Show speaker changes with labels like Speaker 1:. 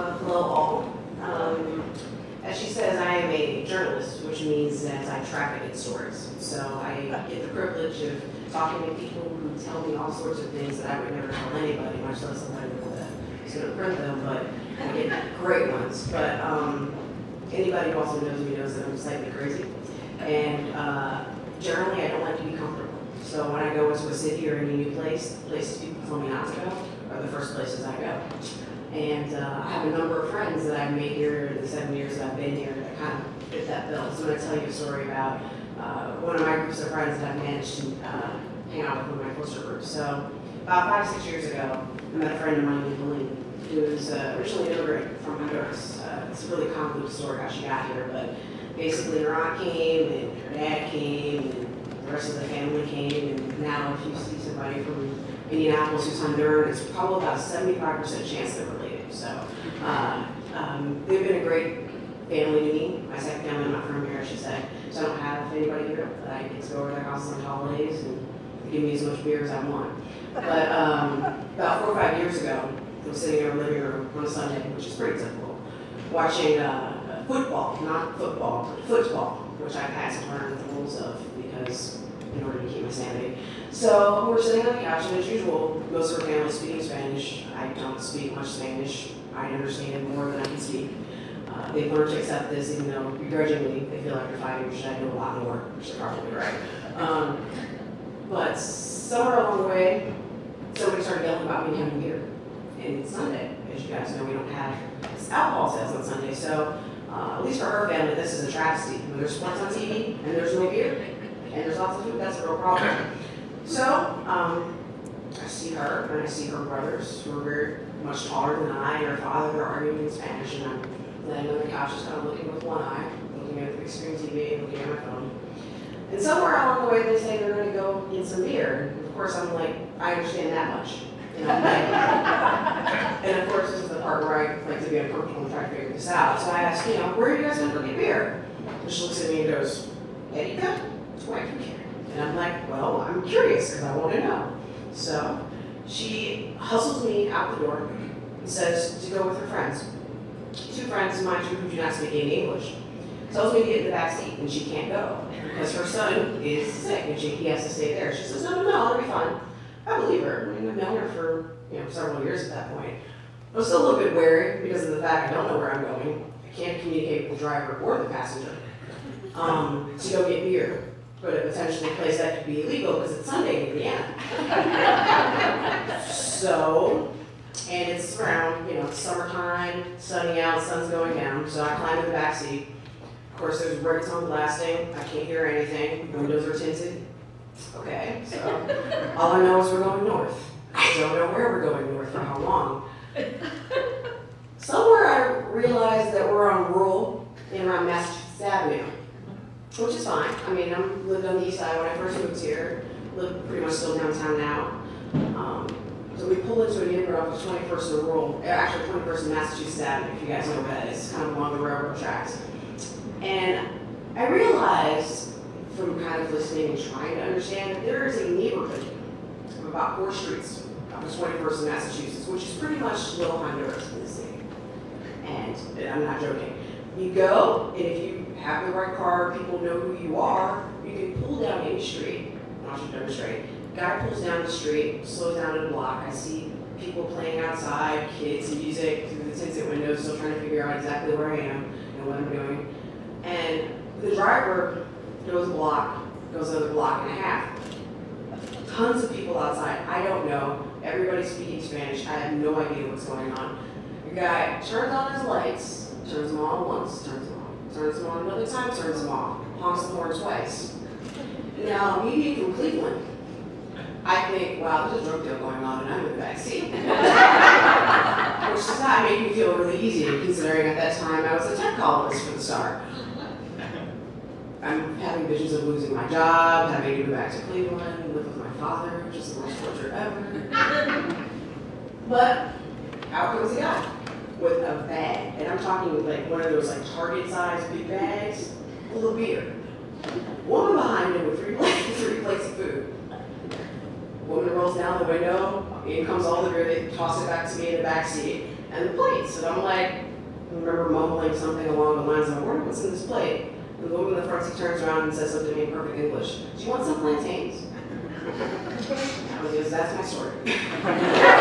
Speaker 1: All. Um, as she says, I am a journalist, which means that I traffic in stories. So I get the privilege of talking to people who tell me all sorts of things that I would never tell anybody, much less somebody who's going to print them, but I get great ones. But um, anybody who also knows me knows that I'm slightly crazy. And uh, generally, I don't like to be comfortable. So when I go into a city or any new place, places people tell me not to go are the first places I go. And uh, I have a number of friends that I've made here in the seven years that I've been here that kind of fit that bill. So I'm going to tell you a story about uh, one of my groups of friends that I've managed to uh, hang out with one of my closer groups. So about five, six years ago, I met a friend of mine named who was uh, originally an immigrant from Honduras. Uh, it's a really convoluted story how she got here, but basically her aunt came and her dad came and the rest of the family came and now if you see somebody from Indianapolis who's Honduran, it's probably about a 75% chance they're related. So uh, um, they've been a great family to me. My second family, I'm not from here, I should say. So I don't have anybody here, but I get to go over their houses on holidays and give me as much beer as I want. But um, about four or five years ago, I was sitting in our living room on a Sunday, which is pretty typical, watching uh, football, not football, but football, which I've had to learn the rules of because in order to keep my sanity. So we're sitting on the couch, and as usual, most of our family speaking Spanish. I don't speak much Spanish. I understand more than I can speak. Uh, they've learned to accept this, even though begrudgingly they feel like they're fighting, which I know a lot more, which they're probably right. Um, but somewhere along the way, somebody started yelling about me having beer. And it's Sunday, as you guys know, we don't have alcohol sales on Sunday. So, uh, at least for her family, this is a travesty. When there's sports on TV and there's no beer and there's lots of food, that's a real problem. So, um, I see her and I see her brothers who are very much taller than I and her father, they're arguing in Spanish and I'm laying on the couch just kind of looking with one eye, looking at the big screen TV and looking at my phone. And somewhere along the way, they say they're going to go get some beer. And of course, I'm like, I understand that much. You know, like, and of course, this is the part where I like to be uncomfortable and try to figure this out. So I ask, you know, where are you guys going to go get beer? And she looks at me and goes, Erika, you care? And I'm like, well, I'm curious because I want to know. So she hustles me out the door and says to go with her friends. Two friends, mind you, who do not speak any English. Tells me to get in the back seat and she can't go because her son is sick and she, he has to stay there. She says, no, no, no, it'll be fine. I believe her. I mean, I've known her for you know several years at that point. I'm still a little bit wary because of the fact I don't know where I'm going. I can't communicate with the driver or the passenger um, to go get beer but a potentially place that could be illegal because it's Sunday in Indiana. so, and it's around, you know, summertime, sunny out, sun's going down, so I climb in the back seat. Of course, there's reggaeton blasting, I can't hear anything, windows are tinted. Okay, so all I know is we're going north. I don't know where we're going north or how long. Somewhere I realized that we're on rural and around Massachusetts Avenue which is fine. I mean, I lived on the east side when I first moved here, live pretty much still downtown now. Um, so we pulled into a neighborhood off of 21st and Rural, actually 21st and Massachusetts Avenue, if you guys know where that is, kind of along the railroad tracks. And I realized from kind of listening and trying to understand that there is a neighborhood of about four streets off of 21st and Massachusetts, which is pretty much Little Honduras in the city. And I'm not joking. You go, and if you have the right car, people know who you are, you can pull down any street. I should demonstrate. Guy pulls down the street, slows down a block. I see people playing outside, kids, music through the tinted windows, still trying to figure out exactly where I am and what I'm doing. And the driver goes a block, goes another block and a half. Tons of people outside. I don't know. Everybody's speaking Spanish. I have no idea what's going on. The guy turns on his lights, turns them on once, turns them on, turns them on another time, turns them off, honks the horn twice. Now, me being from Cleveland, I think, wow, there's a drug deal going on and I'm in the back seat. Which does not make me feel really easy, considering at that time I was a tech columnist for the Star. I'm having visions of losing my job, having to go back to Cleveland, live with my father, which is the worst torture ever. but out comes a guy with a bag, and I'm talking like one of those like Target-sized big bags full of beer. Woman behind him with three plates, three plates of food. woman rolls down the window, in comes all the they toss it back to me in the back seat, and the plates. And I'm like, I remember mumbling something along the lines of, I wonder what's in this plate. And the woman in the front seat turns around and says something me in perfect English. Do you want some plantains? I was just, that's my story.